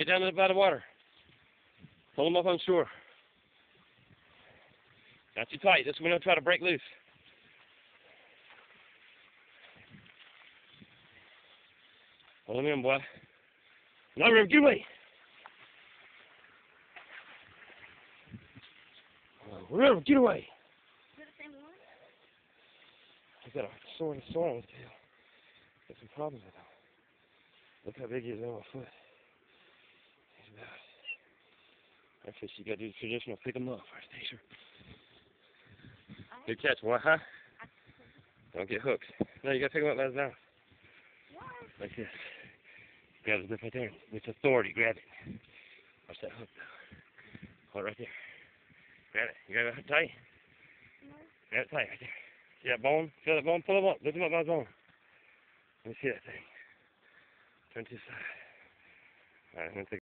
Get down to the by the water. Pull him up on shore. Not too tight. This one will try to break loose. Pull him in, boy. No, River, get away. Oh, River, get away. Is it the same one? He's got a sore and sore on his tail. Got some problems with him. Look how big he is on my foot. He's about. I guess you gotta do the traditional pick him up first, Asher. I Good catch, boy, huh? Don't get hooked. No, you gotta pick him up by his mouth. What? Like this. Grab his lip right there. With authority, grab it. Watch that hook though. Hold it right there. Grab it. You grab it tight. No. Grab it tight right there. See that bone? Feel that bone? Pull him up. Lift him up by his bone. Let me see that thing. Turn to the side. Alright, I'm gonna take